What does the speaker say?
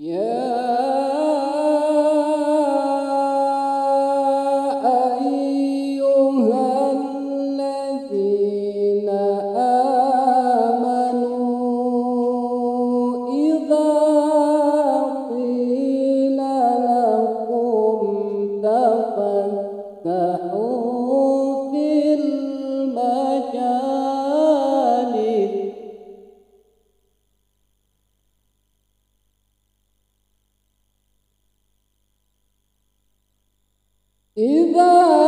Yeah. إذا